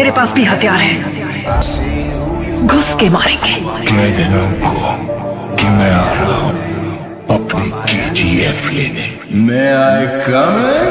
मेरे पास भी हथियार है। घुस के मारेंगे। कह देना उनको कि मैं आ रहा हूँ। अपनी के जी एफ़ लेने। मैं आई कमिंग?